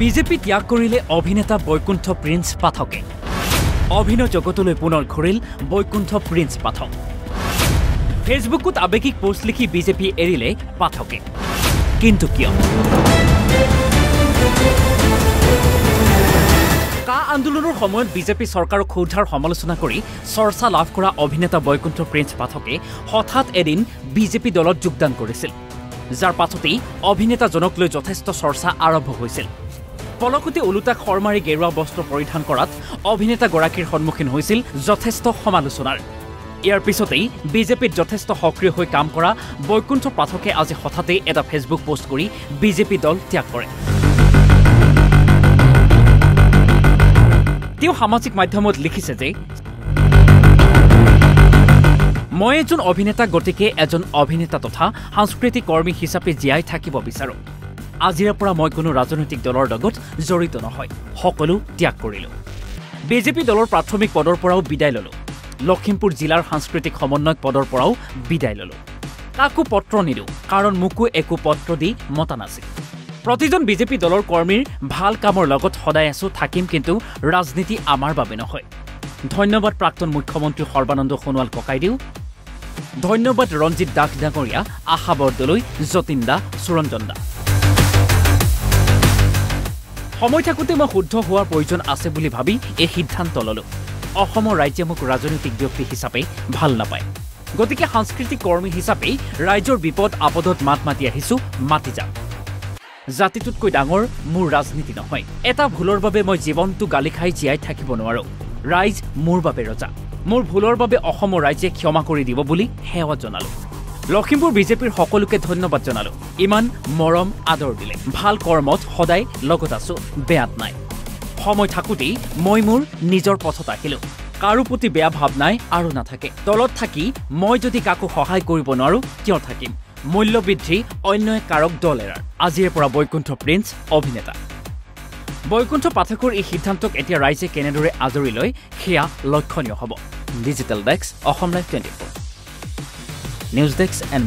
BJP ত্যাগ কৰিলে অভিনেতা বৈকুণ্ঠ প্ৰিন্স পাঠকে। অভিনয় জগতলৈ পুনৰ ঘূৰিল বৈকুণ্ঠ প্ৰিন্স পাঠক। ফেচবুকত আৱেগিক পোষ্ট লিখি বিজেপি এৰিলে পাঠকে। কিন্তু কিয়? কা আন্দোলনৰ সময়ত বিজেপি চৰকাৰক ক্ষুদ্ধাৰ সমালোচনা কৰি চৰ্চা লাভ কৰা অভিনেতা বৈকুণ্ঠ প্ৰিন্স পাঠকে হঠাৎ এদিন বিজেপি দলত যোগদান কৰিছিল। যাৰ পাছতেই অভিনেতাজনক লৈ যথেষ্ট চৰ্চা আৰম্ভ হৈছিল। পলকতে ওলোটা খৰ মাৰি গেৰুৱা বস্ত্ৰ পৰিধান কৰাত অভিনেতাগৰাকীৰ সন্মুখীন হৈছিল যথেষ্ট সমালোচনাৰ। ইয়াৰ পিছতেই বিজেপিত যথেষ্ট সক্ৰিয় হৈ কাম কৰা বৈকুণ্ঠ পাঠকে আজি হঠাতেই এটা ফেচবুক পোষ্ট কৰি বিজেপি দল ত্যাগ কৰে। তেওঁ সামাজিক মাধ্যমত লিখিছে যে মই এজন অভিনেতা গতিকে এজন অভিনেতা তথা সাংস্কৃতিক কৰ্মী হিচাপে জীয়াই থাকিব বিচাৰোঁ। আজিৰে পৰা মই কোনো ৰাজনৈতিক দলৰ লগত জড়িত নহয়। সকলো ত্যাগ কৰিলোঁ। বিজেপি দলৰ প্ৰাথমিক পদৰ পৰাও বিদায় ল'লোঁ। লখিমপুৰ জিলাৰ সাংস্কৃতিক সমন্বয়ক পদৰ পৰাও বিদায় ল'লোঁ। কাকো পত্ৰ নিদিওঁ কাৰণ মোকো একো পত্ৰ দি মতা নাছিল। প্ৰতিজন বিজেপি দলৰ কৰ্মীৰ ভাল কামৰ লগত সদায় আছো থাকিম কিন্তু ৰাজনীতি আমাৰ বাবে নহয়। ধন্যবাদ প্ৰাক্তন মুখ্যমন্ত্ৰী সৰ্বানন্দ সোণোৱাল ককাইদেউ। ধন্যবাদ ৰঞ্জিত দাস ডাঙৰীয়া আশা বৰদলৈ যতীন দা সুৰঞ্জন দা। সময় থাকোঁতে মই শুদ্ধ হোৱাৰ প্ৰয়োজন আছে বুলি ভাবি এই সিদ্ধান্ত ল'লোঁ। অসমৰ ৰাইজে মোক ৰাজনৈতিক ব্যক্তি হিচাপে ভাল নাপায়। গতিকে সাংস্কৃতিক কৰ্মী হিচাপে ৰাইজৰ বিপদ আপদত মাত মাতি আহিছোঁ মাতি যাম। জাতিটোতকৈ ডাঙৰ মোৰ ৰাজনীতি নহয়। এটা ভুলৰ বাবে মই জীৱনটো গালি খাই জীয়াই থাকিব নোৱাৰোঁ। ৰাইজ মোৰ বাবে ৰজা। মোৰ ভুলৰ বাবে অসমৰ ৰাইজে ক্ষমা কৰি দিব বুলি সেৱা জনালোঁ। লখিমপুৰ বিজেপিৰ সকলোকে ধন্যবাদ জনালোঁ। ইমান মৰম আদৰ দিলে। ভাল কৰ্মত সদায় লগত আছোঁ বেয়াত নাই। সময় থাকোঁতেই মই মোৰ নিজৰ পথত আহিলোঁ। কাৰো প্ৰতি বেয়া ভাৱ নাই আৰু নাথাকে। তলত থাকি মই যদি কাকো সহায় কৰিব নোৱাৰোঁ কিয় থাকিম? মূল্যবৃদ্ধি অন্য এক কাৰক দল এৰাৰ। আজিৰে পৰা বৈকুণ্ঠ প্ৰিন্স অভিনেতা। বৈকুণ্ঠ পাঠকৰ এই সিদ্ধান্তক এতিয়া ৰাইজে কেনেদৰে আদৰি লয় সেয়া লক্ষণীয় হ'ব। Digital desk Assam live twenty four. News desk N